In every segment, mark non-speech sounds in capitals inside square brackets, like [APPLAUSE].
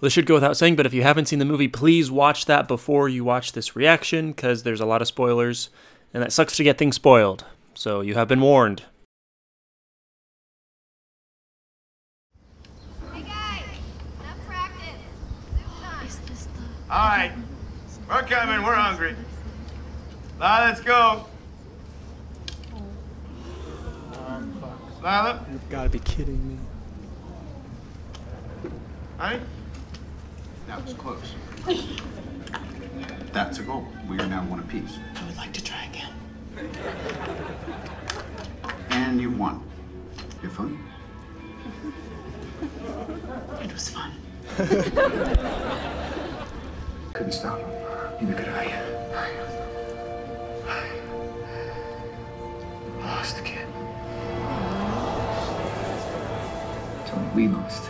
This should go without saying, but if you haven't seen the movie, please watch that before you watch this reaction, because there's a lot of spoilers, and that sucks to get things spoiled. So you have been warned. Hey guys, enough practice. Soup time. Is this the... All right, we're coming. We're hungry. Lila, let's go. Lila, You've got to be kidding me. honey. That was close. That's a goal. We are now one apiece. I would like to try again. And you won. You're fun? It was fun. [LAUGHS] Couldn't stop him. Neither could I. Lost the kid. Tony, we lost.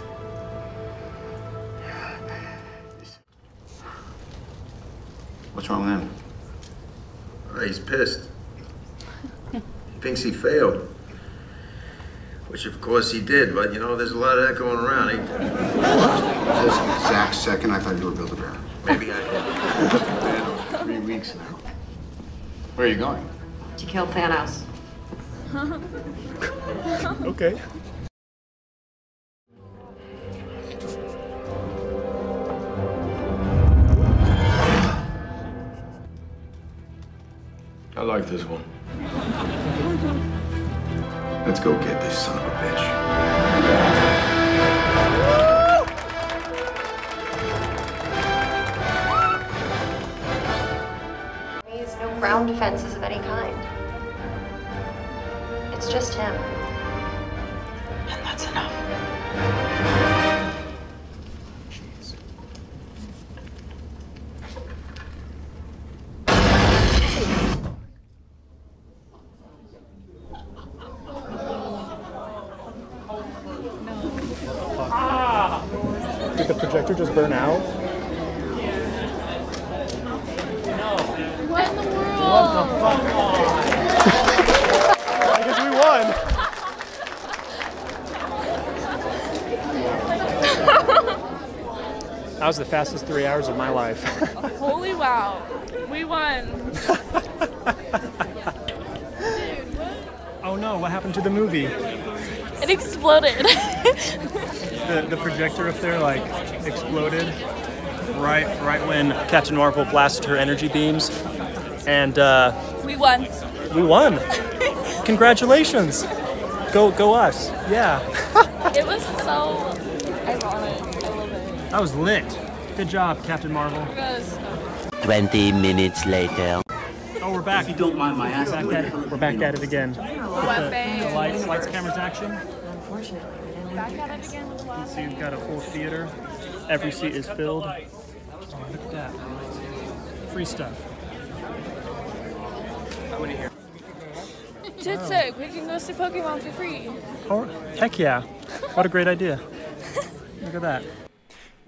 What's wrong with him? Oh, he's pissed. he thinks he failed. Which, of course, he did, but you know, there's a lot of that going around. He, This is Zach's second. I thought you were Build-A-Bear. Maybe I have been Three weeks now. Where are you going? To kill Thanos. [LAUGHS] Okay. I like this one. Let's go get this son of a bitch. Ground defenses of any kind. It's just him. And that's enough. Did the projector just burn out? What in the world? I guess we won. That was the fastest three hours of my life. [LAUGHS] Holy wow. We won. oh no, what happened to the movie? It exploded. [LAUGHS] The, the projector up there like exploded right right when Captain Marvel blasted her energy beams, and uh, we won. we won. Congratulations! Go go us! Yeah, [LAUGHS] It was so ironic. I love it. that was lit. Good job, Captain Marvel. It was 20 minutes later. Oh, we're back. If you don't mind my Back asking, at, we're back at it again. one The lights, lights, cameras, action. Unfortunately, we didn't Back at it again with the last So you've got a full theater. Every seat is filled. Oh, look at that. Free stuff. Dude, sick. Oh. We can go see Pokemon for free. Oh, heck yeah. What a great idea. [LAUGHS] Look at that.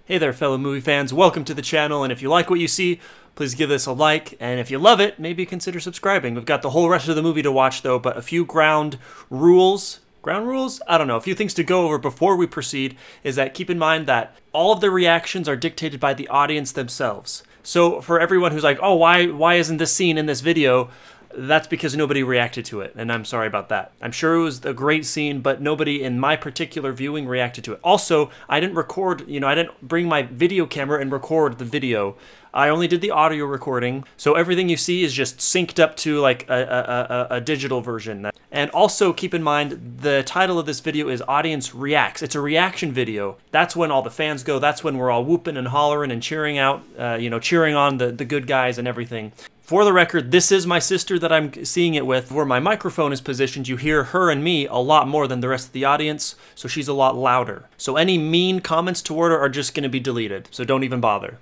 Hey there, fellow movie fans. Welcome to the channel. And if you like what you see, please give this a like. And if you love it, maybe consider subscribing. We've got the whole rest of the movie to watch, though, but a few ground rules. Ground rules? I don't know. A few things to go over before we proceed is that keep in mind that all of the reactions are dictated by the audience themselves. So for everyone who's like, oh, why why isn't this scene in this video? That's because nobody reacted to it, and I'm sorry about that. I'm sure it was a great scene, but nobody in my particular viewing reacted to it. Also, I didn't record, you know, I didn't bring my video camera and record the video. I only did the audio recording, so everything you see is just synced up to like a, a, a, a digital version. And also keep in mind the title of this video is Audience Reacts. It's a reaction video. That's when all the fans go. That's when we're all whooping and hollering and cheering out, uh, you know, cheering on the, the good guys and everything. For the record, this is my sister that I'm seeing it with. Where my microphone is positioned, you hear her and me a lot more than the rest of the audience, so she's a lot louder. So any mean comments toward her are just going to be deleted, so don't even bother.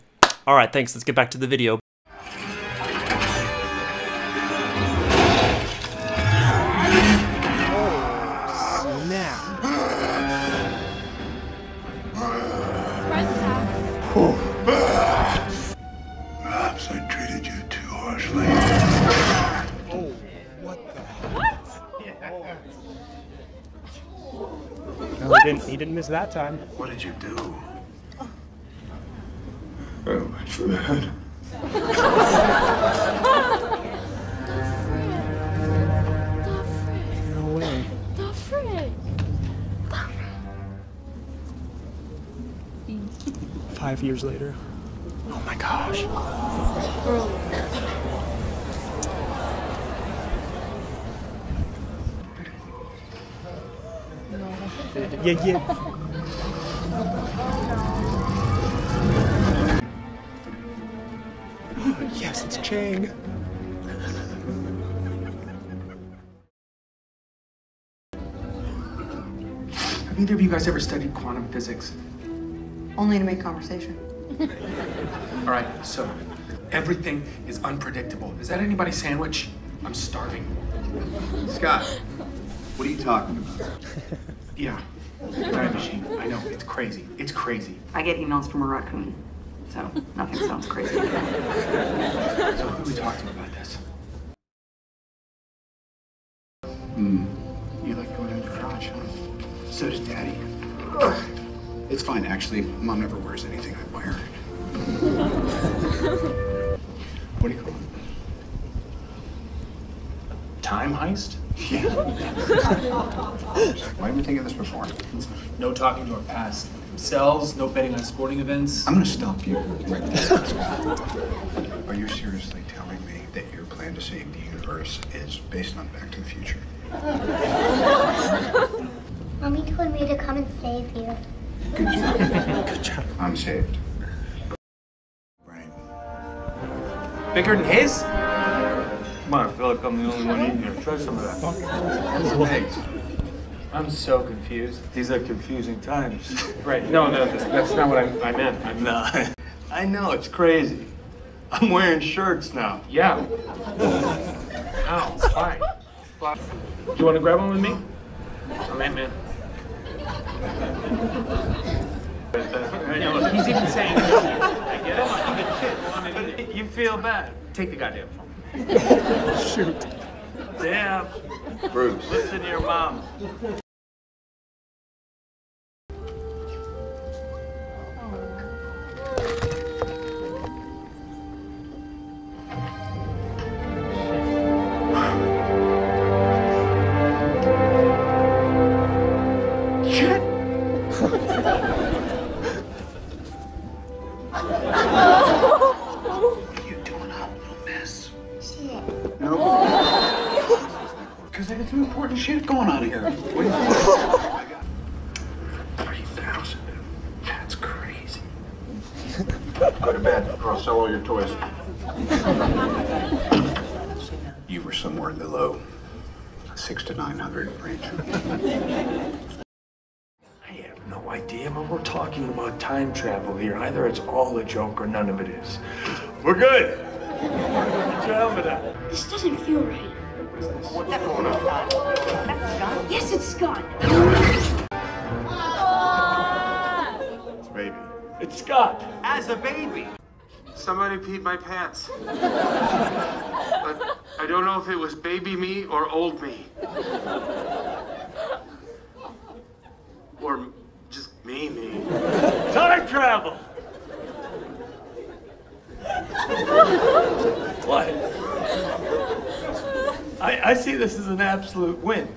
All right, thanks. Let's get back to the video. Didn't. He didn't miss that time. What did you do? Oh, much for that. No way. Five years later. Oh my gosh. Yeah, yeah. Chang. Have either of you guys ever studied quantum physics? Only to make conversation. [LAUGHS] All right, so everything is unpredictable. Is that anybody's sandwich? I'm starving. Scott, what are you talking about? [LAUGHS] Yeah, time machine. I know, it's crazy. It's crazy. I get emails from a raccoon, so nothing sounds crazy. So who we talked to about this? Hmm. You like going in the garage, huh? So does Daddy. Ugh. It's fine, actually. Mom never wears anything I wear. [LAUGHS] what do you call it? Time heist? Yeah. [LAUGHS] Why didn't we think of this before? No talking to our past selves, no betting on sporting events. I'm gonna stop you right there. [LAUGHS] Are you seriously telling me that your plan to save the universe is based on Back to the Future? [LAUGHS] Mommy told me to come and save you. Good job. [LAUGHS] Good job. I'm saved. Brain. Bigger than his? Come on, I feel like I'm the only one in here. Try some of that. Eggs. I'm so confused. These are confusing times. Right, no, no, that's, that's not what I, I meant. I'm Nah, [LAUGHS] I know, it's crazy. I'm wearing shirts now. Yeah. Ow, why? Why? Do you want to grab one with me? I'm Ant-Man. No, he's even saying no. I get it. You feel bad. Take the goddamn phone. Shoot. Damn. Bruce. Listen to your mom. Time here. Either it's all a joke or none of it is. We're good. Put your helmet on. This doesn't feel right. What's going on? That's Scott. Yes, it's Scott. It's baby. It's Scott. As a baby. Somebody peed my pants. but I don't know if it was baby me or old me. Or just me, me. Time travel. what? I, I see this as an absolute win.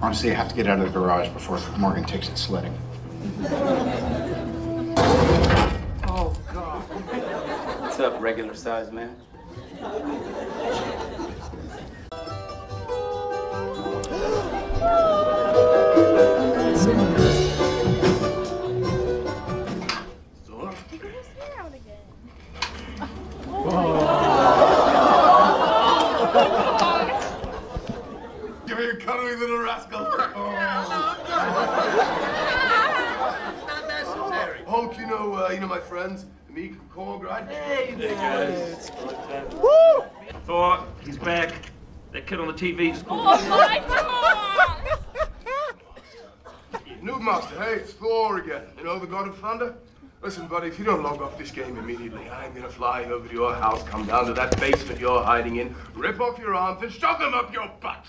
Honestly, I have to get out of the garage before Morgan takes it sledding. Oh, God. What's up, regular size man? Give me your cuddly little rascal. [LAUGHS] Hulk, you know, uh, you know my friends, Miek and Colgrad. Hey, guys. Woo! Thor, he's back. That kid on the TV. Oh my god! [LAUGHS] Noobmaster, hey, it's Thor again. You know the God of Thunder? Listen, buddy, if you don't log off this game immediately, I'm gonna fly over to your house, come down to that basement you're hiding in, rip off your arms, and shove them up your butt.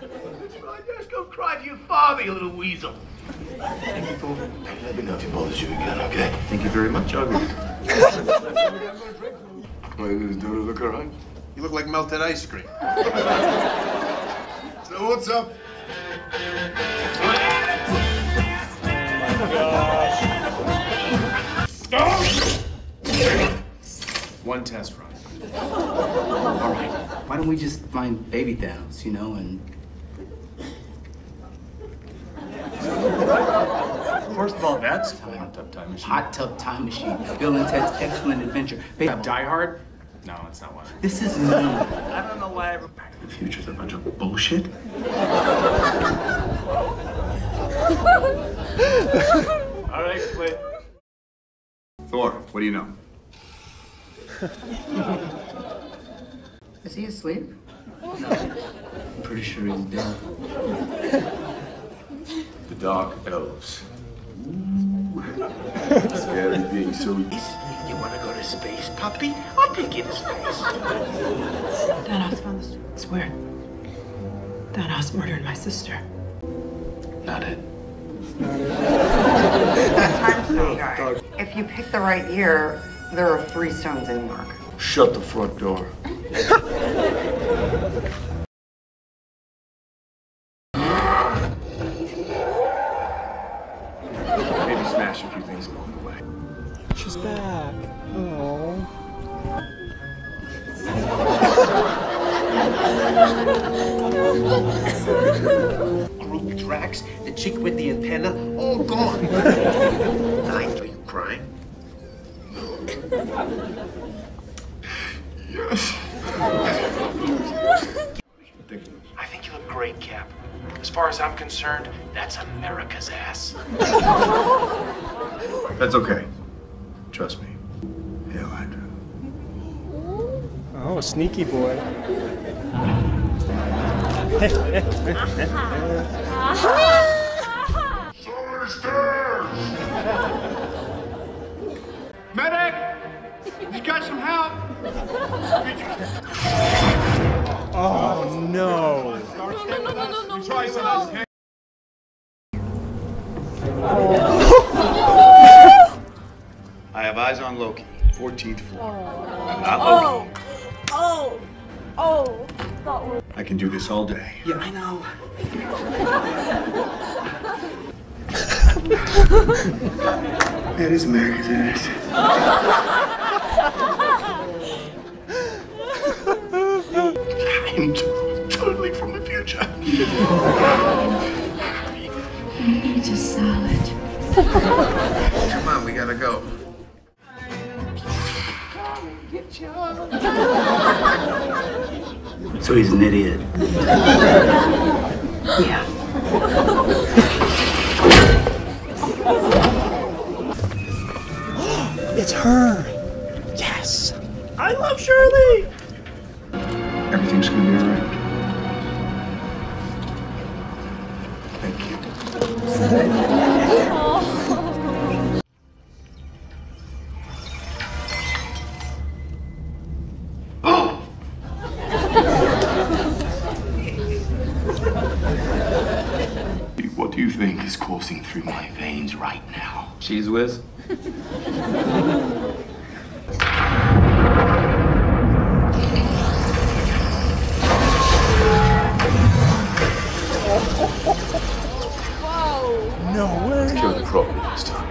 That's right, yes, go cry to your father, you little weasel. Thank you, Paul. Let me know if he bothers you again, okay? Thank you very much, Ugly. Wait, does Dodo look all right? You look like melted ice cream. [LAUGHS] So what's up? One test run. All right. Why don't we just find baby Thanos, you know, and First of all, that's Hot Tub Time Machine. Hot Tub Time Machine, Bill and Ted's Excellent Adventure. Baby, Die Hard? No, it's not one. This is me. I don't know why. I... Back to the Future's a bunch of bullshit. All right, quit. Thor, what do you know? Is he asleep? No. I'm pretty sure he's dead. The Dark Elves. Scary being so You want to go to space, puppy? I'll take you to space. Thanos found this. It's weird. Thanos murdered my sister. Not it. Time stone guy. If you pick the right year, there are three stones in New York. Shut the front door. [LAUGHS] Yes. I think you look great, Cap. As far as I'm concerned, that's America's ass. That's okay. Trust me. Hail Hydra. Oh, sneaky boy. [LAUGHS] [LAUGHS] Oh no. Try some. okay? I have eyes on Loki, 14th floor. I'm not Oh, Loki. oh, oh. That was I can do this all day. Yeah, I know. That is America's ass. [LAUGHS] I'm totally from the future. Maybe just salad. Come on, we gotta go. So he's an idiot. Yeah. [GASPS] It's her. Do you think is coursing through my veins right now? Cheese whiz? No way. Kill the properly this time.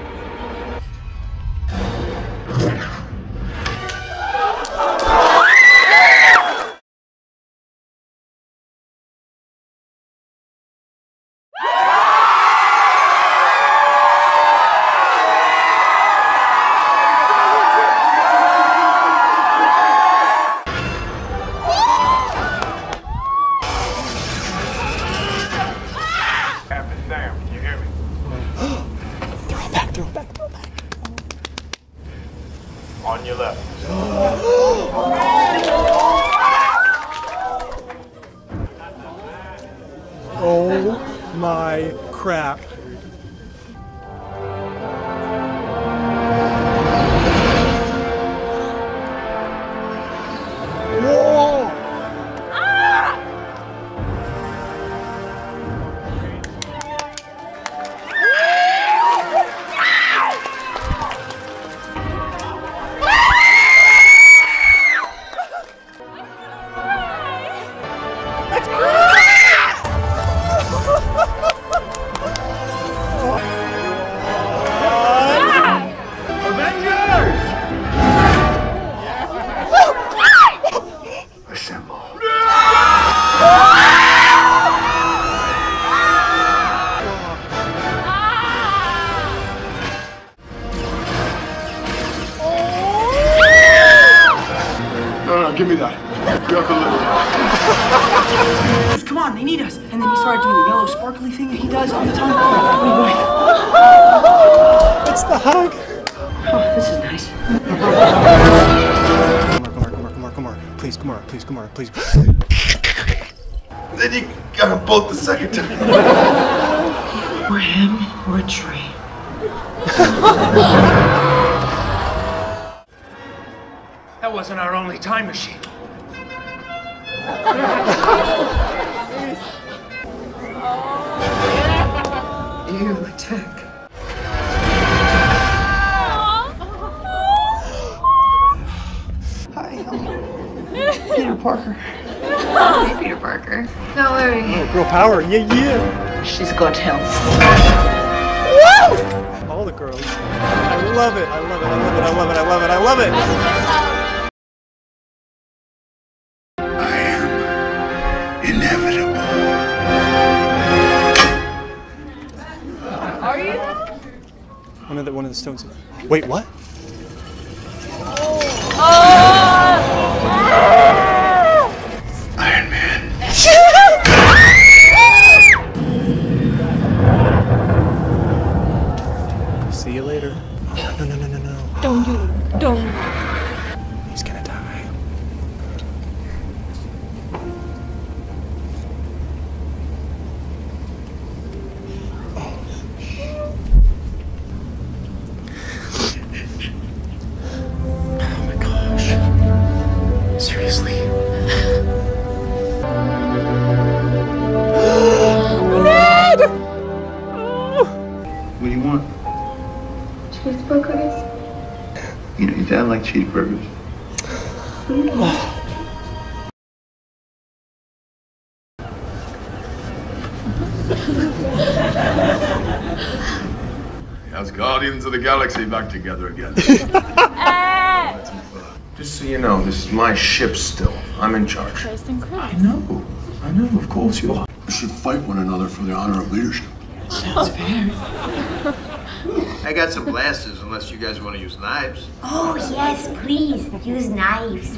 Give me that. Grab the little. Come on, they need us. And then he started doing the yellow sparkly thing that he does all the time. Wait, It's the hug. Oh, this is nice. Kumar, Kumar, Kumar, Kumar, please, Kumar, please, Kumar, please. Then you gotta bolt the second time. Or him, or a tree. [LAUGHS] wasn't our only time machine. [LAUGHS] Ew, Tech. Hi, I'm Peter Parker. Hey, Peter Parker. Don't worry. Oh, girl power, yeah, yeah. She's got help. All the girls. I love it, I love it, I love it, I love it, I love it, I love it. Are you? One of the one of the stones. Wait, what? Iron gosh. Seriously. What do you want? Cheeseburgers. You know, your dad liked cheeseburgers. How's Guardians of the Galaxy back together again? [LAUGHS] [LAUGHS] Just so you know, this is my ship still. I'm in charge. Chris and Chris. I know. I know, of course you are. We should fight one another for the honor of leadership. Sounds fair. I got some blasters unless you guys want to use knives. Oh, yes, please. Use knives. [LAUGHS]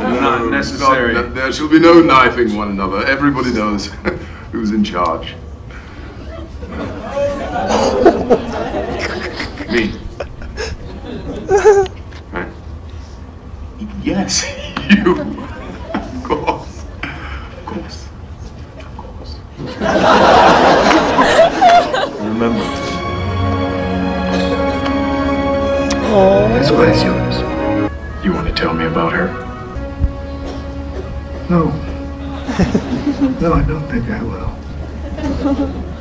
Not necessary. there shall be no knifing one another. Everybody knows [LAUGHS] who's in charge. Me. Right? Yes, [LAUGHS] you. Of course. Of course. Of course. Remember. That's why it's yours. You want to tell me about her? No. [LAUGHS] no, I don't think I will.